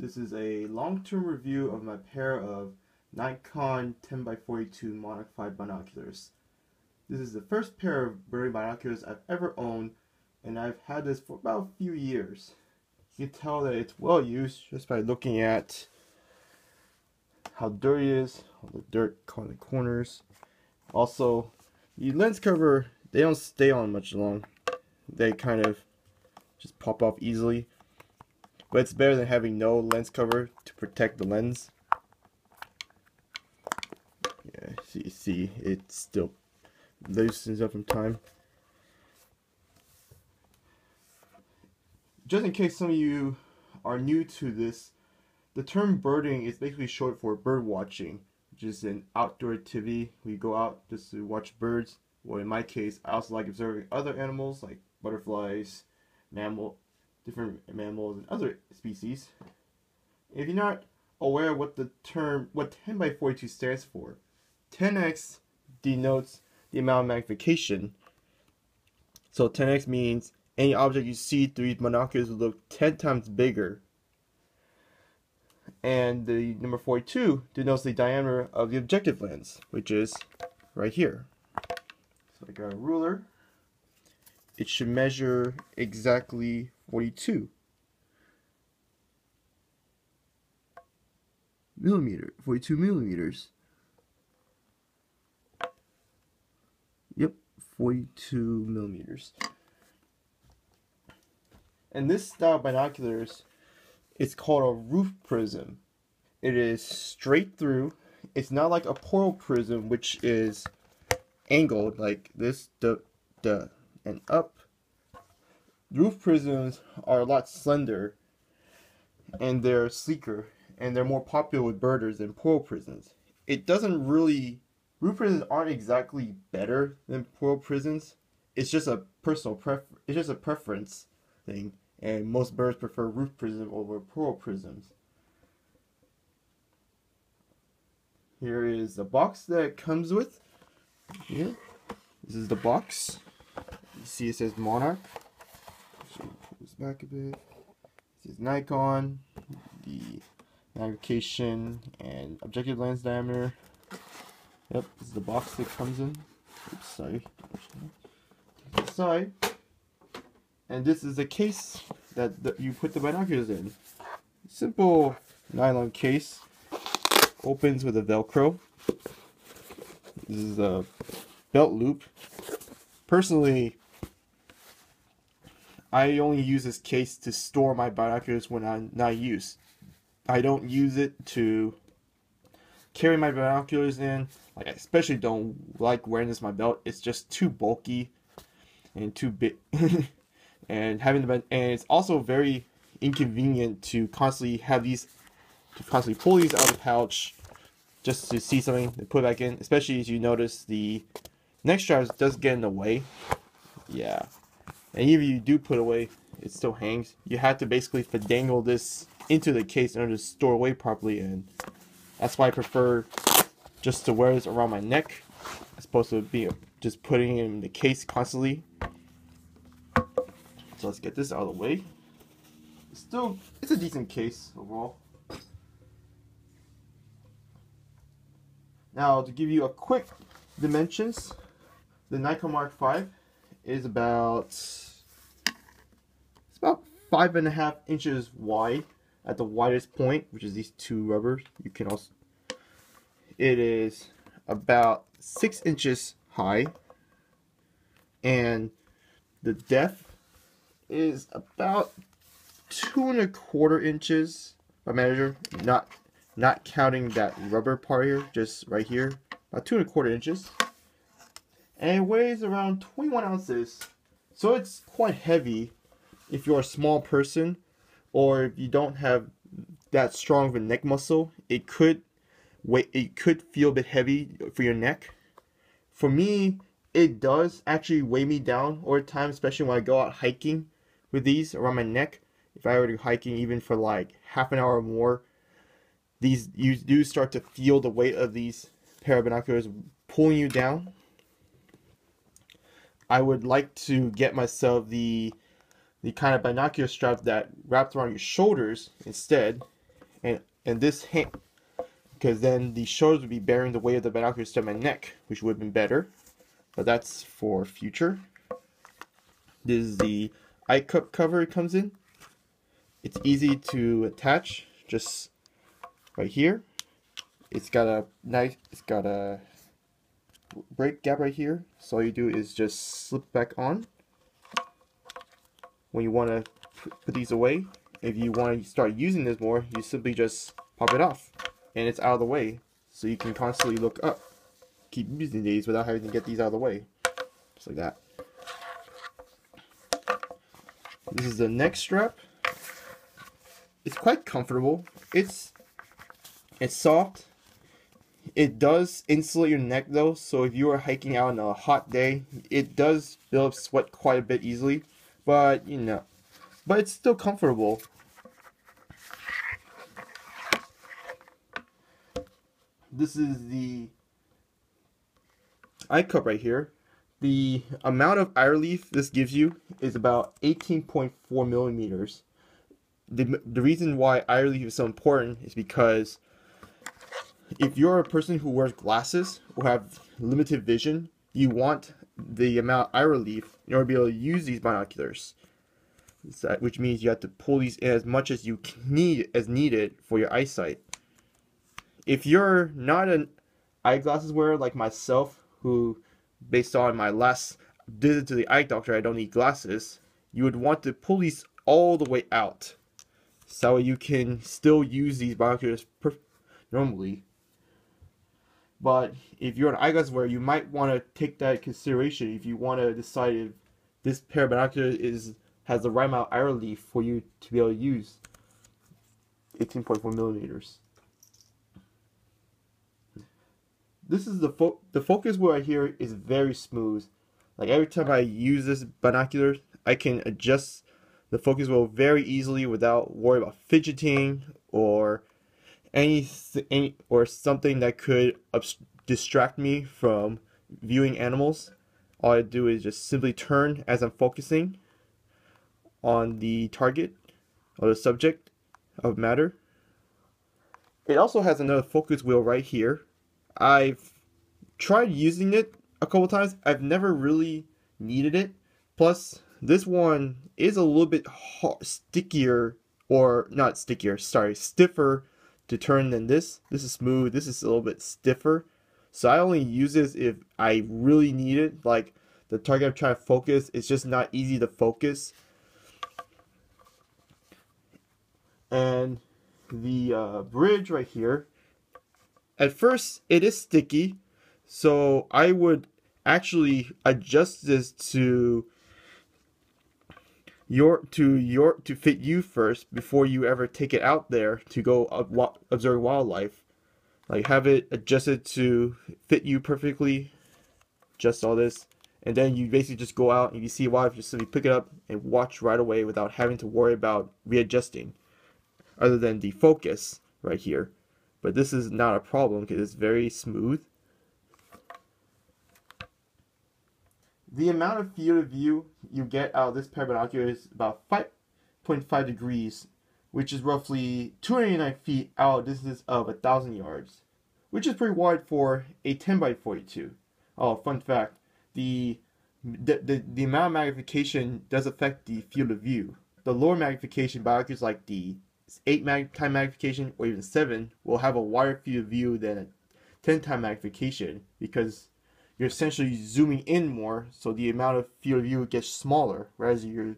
This is a long-term review of my pair of Nikon 10x42 Monarch 5 binoculars. This is the first pair of birding binoculars I've ever owned and I've had this for about a few years. You can tell that it's well used just by looking at how dirty it is, all the dirt on the corners. Also, the lens cover, they don't stay on much long. They kind of just pop off easily. But it's better than having no lens cover to protect the lens. Yeah, see, see, it still loosens up in time. Just in case some of you are new to this, the term birding is basically short for bird watching, which is an outdoor activity. We go out just to watch birds. Well, in my case, I also like observing other animals like butterflies, mammal, different mammals and other species. If you're not aware what the term, what 10 by 42 stands for, 10x denotes the amount of magnification. So 10x means any object you see through these binoculars will look 10 times bigger. And the number 42 denotes the diameter of the objective lens, which is right here. So I got a ruler. It should measure exactly 42 millimeter, 42 millimeters. Yep, 42 millimeters. And this style binoculars is called a roof prism. It is straight through. It's not like a Porro prism, which is angled like this, the, the, and up Roof prisms are a lot slender and they're sleeker and they're more popular with birders than Porro prisms. It doesn't really roof prisms aren't exactly better than Porro prisms. It's just a personal prefer it's just a preference thing and most birds prefer roof prism over Porro prisms. Here is the box that it comes with. Here. This is the box. You see it says Monarch back a bit. This is Nikon, the magnification and objective lens diameter. Yep, this is the box that comes in. Oops, sorry. Side. And this is the case that, that you put the binoculars in. Simple nylon case. Opens with a Velcro. This is a belt loop. Personally, I only use this case to store my binoculars when I'm not use. I don't use it to carry my binoculars in. Like I especially don't like wearing this my belt. It's just too bulky and too big. and having the and it's also very inconvenient to constantly have these to constantly pull these out of the pouch just to see something to put back in. Especially as you notice the next straps does get in the way. Yeah. And even if you do put away, it still hangs. You have to basically dangle this into the case in order to store away properly, and that's why I prefer just to wear this around my neck, as opposed to be just putting it in the case constantly. So let's get this out of the way. It's still, it's a decent case overall. Now to give you a quick dimensions, the Nikon Mark V is about it's about five and a half inches wide at the widest point, which is these two rubbers. You can also it is about six inches high and the depth is about two and a quarter inches by measure not not counting that rubber part here just right here about two and a quarter inches and it weighs around 21 ounces. So it's quite heavy if you're a small person or if you don't have that strong of a neck muscle. It could weigh, it could feel a bit heavy for your neck. For me, it does actually weigh me down over time, especially when I go out hiking with these around my neck. If I were to hiking even for like half an hour or more, these you do start to feel the weight of these pair of binoculars pulling you down. I would like to get myself the the kind of binocular strap that wraps around your shoulders instead. and and this hand because then the shoulders would be bearing the weight of the binoculars to my neck, which would have been better. But that's for future. This is the eye cup cover it comes in. It's easy to attach, just right here. It's got a nice, it's got a break gap right here. So all you do is just slip back on. When you want to put these away, if you want to start using this more, you simply just pop it off. And it's out of the way. So you can constantly look up. Keep using these without having to get these out of the way. Just like that. This is the neck strap. It's quite comfortable. It's it's soft it does insulate your neck though so if you are hiking out on a hot day it does build up sweat quite a bit easily but you know but it's still comfortable this is the eye cup right here. The amount of eye relief this gives you is about 18.4 millimeters. The, the reason why eye relief is so important is because if you're a person who wears glasses or have limited vision, you want the amount eye relief in order to be able to use these binoculars. Which means you have to pull these in as much as you need as needed for your eyesight if you're not an eyeglasses wearer like myself, who, based on my last visit to the eye doctor, I don't need glasses, you would want to pull these all the way out. So you can still use these binoculars normally. But if you're an eyeglasses wearer, you might want to take that consideration if you want to decide if this pair of binoculars is has the right amount of eye relief for you to be able to use 18.4 millimeters. this is the fo- the focus where I hear is very smooth. Like every time I use this binocular, I can adjust the focus wheel very easily without worry about fidgeting or any, any or something that could distract me from viewing animals. All I do is just simply turn as I'm focusing on the target or the subject of matter. It also has another focus wheel right here I've tried using it a couple times. I've never really needed it. Plus, this one is a little bit stickier, or not stickier, sorry, stiffer to turn than this. This is smooth, this is a little bit stiffer. So I only use this if I really need it. Like the target I'm trying to focus, it's just not easy to focus. And the uh, bridge right here at first, it is sticky, so I would actually adjust this to your to your to fit you first before you ever take it out there to go observe wildlife. Like have it adjusted to fit you perfectly. Just all this, and then you basically just go out and you see wildlife, just simply pick it up and watch right away without having to worry about readjusting. Other than the focus right here. But this is not a problem because it's very smooth. The amount of field of view you get out of this pair of binoculars is about 5.5 degrees, which is roughly 289 feet out of distance of 1,000 yards, which is pretty wide for a 10 by 42. Oh, fun fact, the, the, the, the amount of magnification does affect the field of view. The lower magnification binoculars like the 8 mag- time magnification or even 7 will have a wider field of view than a 10 time magnification because you're essentially zooming in more so the amount of field of view gets smaller. Whereas you're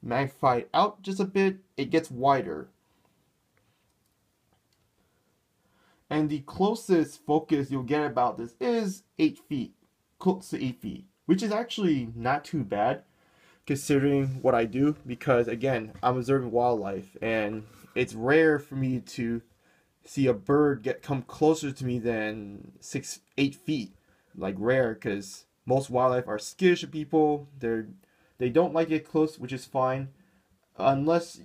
magnified out just a bit it gets wider. And the closest focus you'll get about this is 8 feet close to 8 feet which is actually not too bad considering what I do because again, I'm observing wildlife and it's rare for me to see a bird get come closer to me than six eight feet like rare because most wildlife are skittish people. They're they don't like it close which is fine. Unless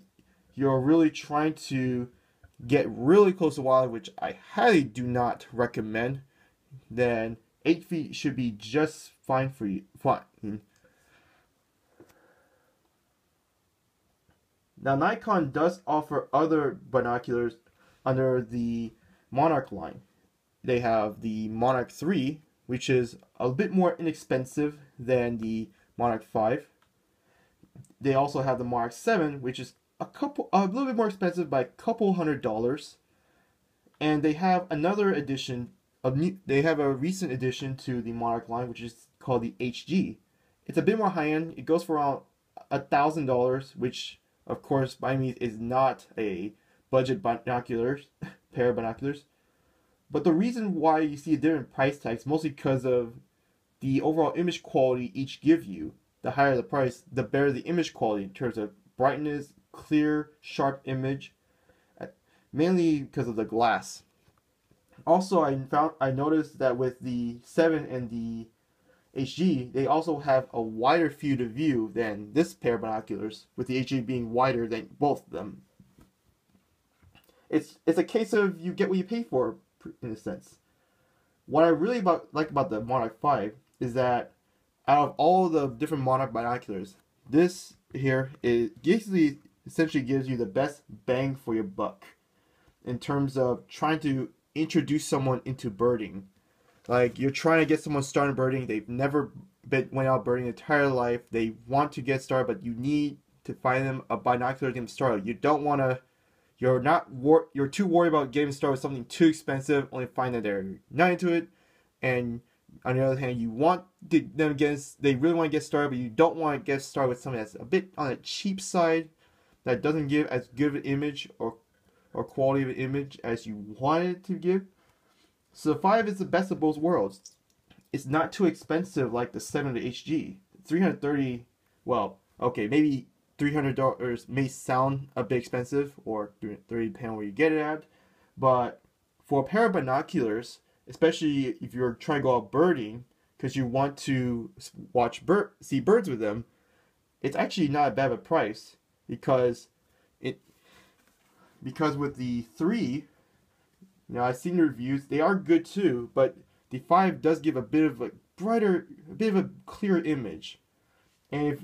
you're really trying to get really close to wildlife which i highly do not recommend then eight feet should be just fine for you fine. Now Nikon does offer other binoculars under the Monarch line. They have the Monarch 3, which is a bit more inexpensive than the Monarch 5. They also have the Monarch 7, which is a couple a little bit more expensive by a couple hundred dollars. And they have another edition of new, they have a recent addition to the Monarch line, which is called the HG. It's a bit more high end. It goes for around a thousand dollars, which of course by me is not a budget binoculars pair of binoculars. But the reason why you see a different price tags mostly because of the overall image quality each give you. The higher the price, the better the image quality in terms of brightness, clear, sharp image, uh, mainly because of the glass. Also, I found I noticed that with the 7 and the HG, they also have a wider field of view than this pair of binoculars, with the HG being wider than both of them. It's it's a case of you get what you pay for, in a sense. What I really about, like about the Monarch 5 is that out of all the different Monarch binoculars, this here it basically essentially gives you the best bang for your buck in terms of trying to introduce someone into birding. Like you're trying to get someone started birding, they've never been went out birding their entire life. They want to get started, but you need to find them a binocular to get them started. You don't want to. You're not wor- You're too worried about getting started with something too expensive, only find that they're not into it. And on the other hand, you want them get they really want to get started, but you don't want to get started with something that's a bit on the cheap side, that doesn't give as good an image or or quality of an image as you want it to give. So the 5 is the best of both worlds. It's not too expensive like the 7 to HG. 330 well, okay, maybe $300 may sound a bit expensive, or 30 depending where you get it at, but for a pair of binoculars, especially if you're trying to go out birding, because you want to watch bird, see birds with them, it's actually not a bad a price because it because with the three, you know, I've seen the reviews, they are good too, but the five does give a bit of a brighter, a bit of a clearer image, and if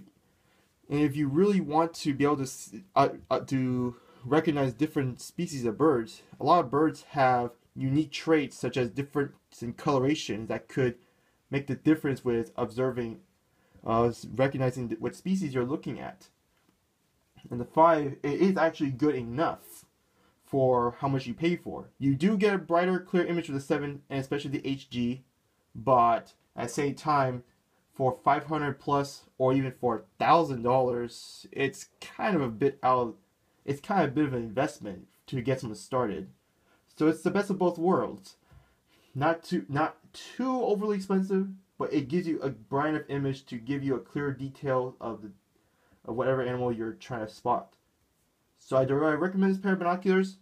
and if you really want to be able to uh, uh, to recognize different species of birds, a lot of birds have unique traits such as difference in coloration that could make the difference with observing, uh, recognizing what species you're looking at. And the 5, it is actually good enough for how much you pay for. You do get a brighter, clear image with the 7 and especially the HG, but at the same time, for 500 plus or even for $1,000, it's kind of a bit out, it's kind of a bit of an investment to get someone started. So it's the best of both worlds. Not too not too overly expensive, but it gives you a bright enough image to give you a clear detail of the of whatever animal you're trying to spot. So I do I recommend this pair of binoculars?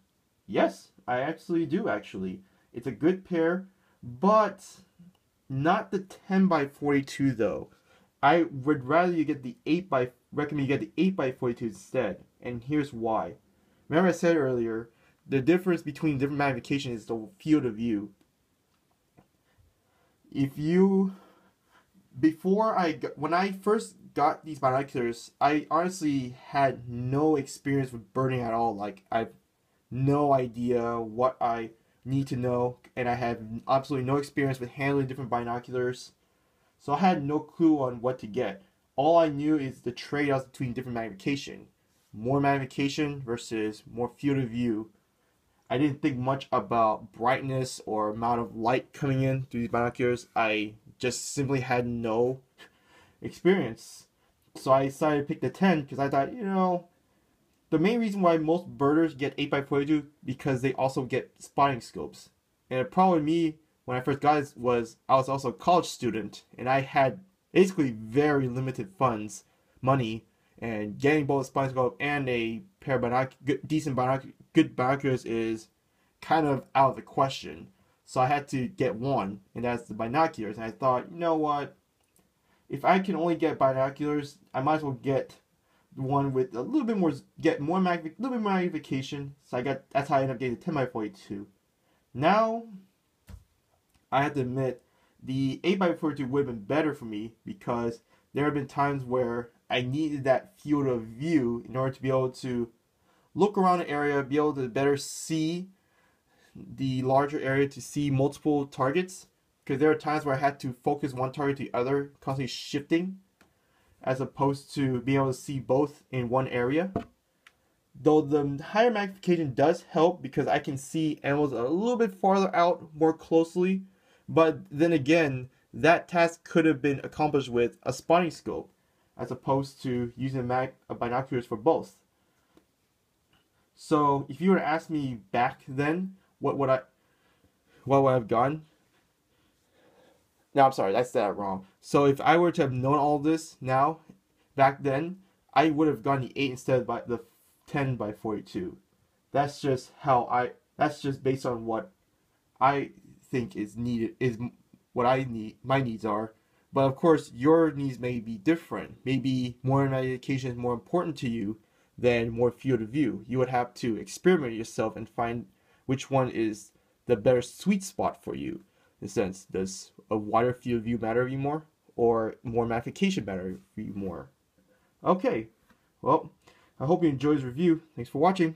Yes, I actually do actually. It's a good pair, but not the 10 by 42 though. I would rather you get the 8 by recommend you get the 8 by 42 instead, and here's why. Remember I said earlier the difference between different magnification is the field of view. If you, before I, when I first got these binoculars, I honestly had no experience with birding at all. Like, I've no idea what I need to know, and I have absolutely no experience with handling different binoculars. So I had no clue on what to get. All I knew is the trade-offs between different magnification. More magnification versus more field of view I didn't think much about brightness or amount of light coming in through these binoculars. I just simply had no experience. So I decided to pick the 10 because I thought, you know, the main reason why most birders get 8x42 because they also get spotting scopes. And the problem with me when I first got it was I was also a college student and I had basically very limited funds, money, and getting both a spotting scope and a pair of binoc- decent binoc- good binoculars is kind of out of the question. So I had to get one, and that's the binoculars. And I thought, you know what? If I can only get binoculars, I might as well get one with a little bit more, get more magnific, little bit more magnification. So I got that's how I ended up getting the 10 by 42. Now, I have to admit, the 8 by 42 would have been better for me because there have been times where I needed that field of view in order to be able to look around the area, be able to better see the larger area to see multiple targets because there are times where I had to focus one target to the other, constantly shifting, as opposed to being able to see both in one area. Though the higher magnification does help because I can see animals a little bit farther out more closely, but then again, that task could have been accomplished with a spotting scope as opposed to using mag- binoculars for both. So if you were to ask me back then, what would I, what would I have done? No, I'm sorry, that's that wrong. So if I were to have known all this now, back then, I would have gone the eight instead of by the 10 by 42. That's just how I. That's just based on what I think is needed. Is what I need. My needs are. But of course, your needs may be different. Maybe more medication is more important to you than more field of view. You would have to experiment yourself and find which one is the better sweet spot for you. In a sense, does a wider field view matter you more, or more magnification matter for you more? Okay, well, I hope you enjoyed this review. Thanks for watching.